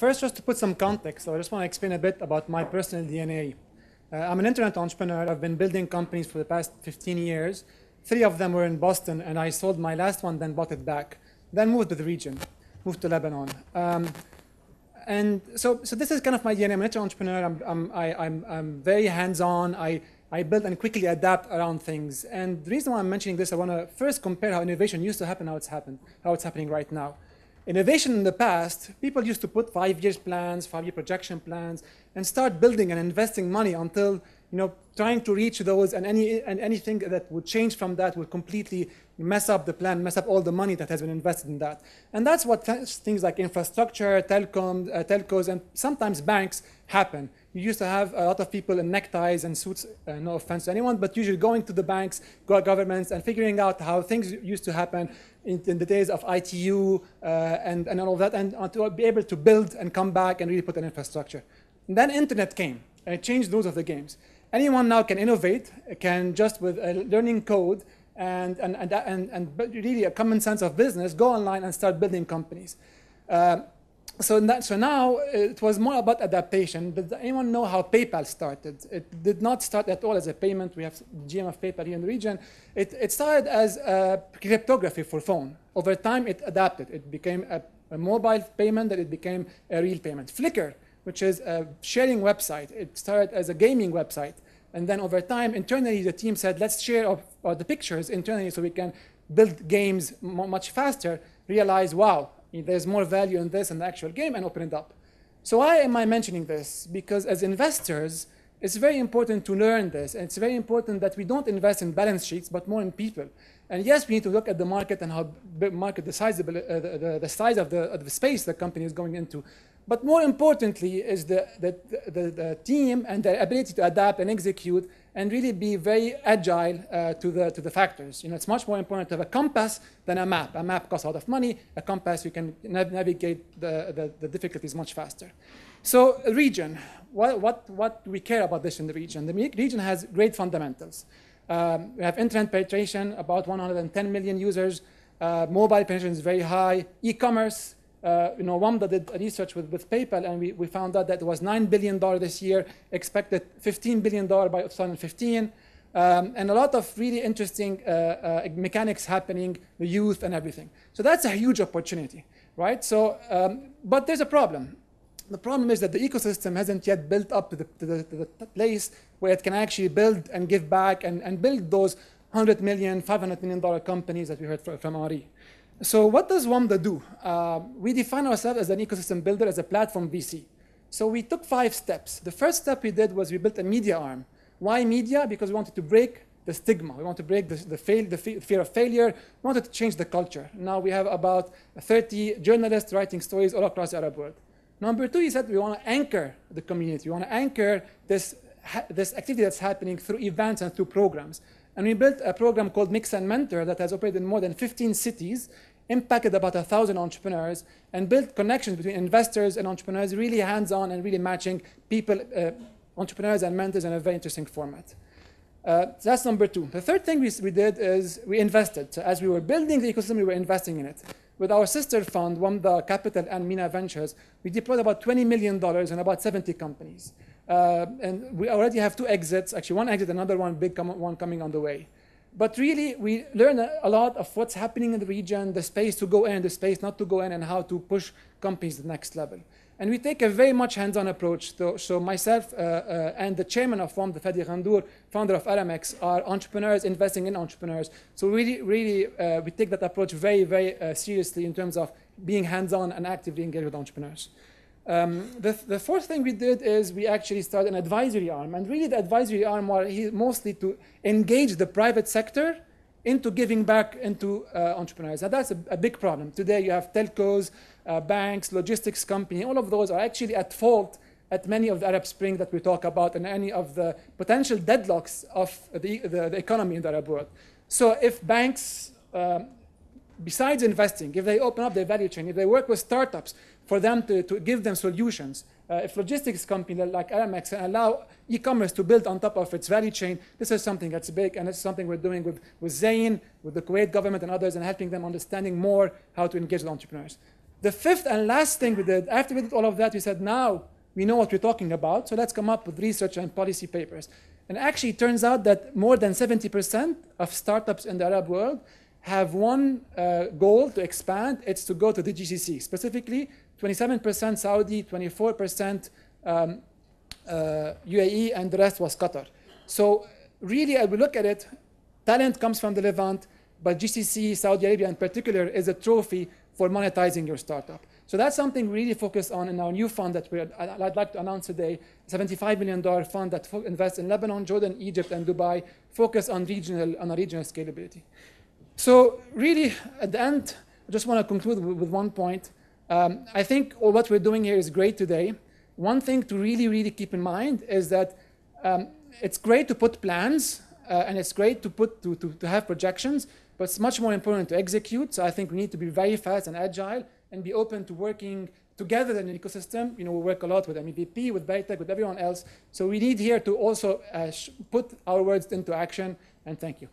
first, just to put some context, so I just want to explain a bit about my personal DNA. Uh, I'm an internet entrepreneur. I've been building companies for the past 15 years. Three of them were in Boston, and I sold my last one, then bought it back. Then moved to the region, moved to Lebanon. Um, and so, so this is kind of my DNA. I'm an entrepreneur. I'm, I'm, I, I'm, I'm very hands-on. I, I build and quickly adapt around things. And the reason why I'm mentioning this, I want to first compare how innovation used to happen, how it's happened, how it's happening right now. Innovation in the past, people used to put five years plans, five year projection plans, and start building and investing money until you know trying to reach those and any and anything that would change from that would completely mess up the plan, mess up all the money that has been invested in that. And that's what th things like infrastructure, telecom, uh, telcos, and sometimes banks happen. You used to have a lot of people in neckties and suits, uh, no offense to anyone, but usually going to the banks, governments, and figuring out how things used to happen in, in the days of ITU uh, and, and all of that, and uh, to be able to build and come back and really put an infrastructure. And then internet came, and it changed those of the games. Anyone now can innovate, can just with learning code and, and, and, and, and really a common sense of business, go online and start building companies. Uh, so, that, so now uh, it was more about adaptation. Does anyone know how PayPal started? It did not start at all as a payment. We have GM of PayPal here in the region. It, it started as cryptography for phone. Over time, it adapted. It became a, a mobile payment, then it became a real payment. Flickr, which is a sharing website, it started as a gaming website. And then over time, internally, the team said, let's share the pictures internally so we can build games much faster, realize, wow, there's more value in this in the actual game and open it up. So why am I mentioning this? Because as investors, it's very important to learn this. And it's very important that we don't invest in balance sheets, but more in people. And yes, we need to look at the market and how market the size, of, uh, the, the, the, size of the, of the space the company is going into. But more importantly is the, the, the, the team and their ability to adapt and execute and really be very agile uh, to, the, to the factors. You know, it's much more important to have a compass than a map. A map costs a lot of money. A compass, you can nav navigate the, the, the, difficulties much faster. So a region, what, what, what we care about this in the region? The region has great fundamentals. Um, we have internet penetration, about 110 million users. Uh, mobile penetration is very high. E-commerce, uh, you know, WAMDA did research with, with PayPal, and we, we found out that it was $9 billion this year, expected $15 billion by 2015, um, and a lot of really interesting uh, uh, mechanics happening, the youth and everything. So that's a huge opportunity, right? So, um, but there's a problem. The problem is that the ecosystem hasn't yet built up to the, to the, to the place where it can actually build and give back and, and build those 100 million, 500 million dollar companies that we heard from, from Henri. So what does WAMDA do? Uh, we define ourselves as an ecosystem builder, as a platform VC. So we took five steps. The first step we did was we built a media arm. Why media? Because we wanted to break the stigma. We want to break the, the, fail, the fear of failure. We wanted to change the culture. Now we have about 30 journalists writing stories all across the Arab world. Number two, he said we want to anchor the community. We want to anchor this, this activity that's happening through events and through programs. And we built a program called Mix and Mentor that has operated in more than 15 cities impacted about a thousand entrepreneurs and built connections between investors and entrepreneurs, really hands-on and really matching people, uh, entrepreneurs and mentors in a very interesting format. Uh, so that's number two. The third thing we, we did is we invested. So as we were building the ecosystem, we were investing in it. With our sister fund, WAMDA Capital and MENA Ventures, we deployed about $20 million in about 70 companies. Uh, and we already have two exits, actually one exit, another one big com one coming on the way. But really, we learn a lot of what's happening in the region, the space to go in, the space not to go in, and how to push companies to the next level. And we take a very much hands-on approach. So, so myself uh, uh, and the chairman of FOM, the Fadi Ghandour, founder of Aramex, are entrepreneurs investing in entrepreneurs. So really, really, uh, we take that approach very, very uh, seriously in terms of being hands-on and actively engaged with entrepreneurs. Um, the, the fourth thing we did is we actually started an advisory arm. And really the advisory arm was mostly to engage the private sector into giving back into uh, entrepreneurs. Now that's a, a, big problem. Today you have telcos, uh, banks, logistics company, all of those are actually at fault at many of the Arab Spring that we talk about and any of the potential deadlocks of the, the, the economy in the Arab world. So if banks, um, besides investing, if they open up their value chain, if they work with startups for them to, to give them solutions. Uh, if logistics company like Aramex allow e-commerce to build on top of its value chain, this is something that's big, and it's something we're doing with, with Zain, with the Kuwait government and others, and helping them understanding more how to engage with entrepreneurs. The fifth and last thing we did, after we did all of that, we said, now we know what we're talking about, so let's come up with research and policy papers. And actually, it turns out that more than 70% of startups in the Arab world have one uh, goal to expand. It's to go to the GCC. Specifically, 27% Saudi, 24% um, uh, UAE, and the rest was Qatar. So really, as we look at it, talent comes from the Levant, but GCC, Saudi Arabia in particular, is a trophy for monetizing your startup. So that's something we really focus on in our new fund that we're, I'd like to announce today, $75 million fund that invests in Lebanon, Jordan, Egypt, and Dubai, focus on regional, on a regional scalability. So really, at the end, I just want to conclude with, one point. Um, I think all what we're doing here is great today. One thing to really, really keep in mind is that um, it's great to put plans, uh, and it's great to, put, to, to, to have projections, but it's much more important to execute. So I think we need to be very fast and agile and be open to working together in an ecosystem. You know, we work a lot with MEVP, with Berytech, with everyone else. So we need here to also uh, put our words into action. And thank you.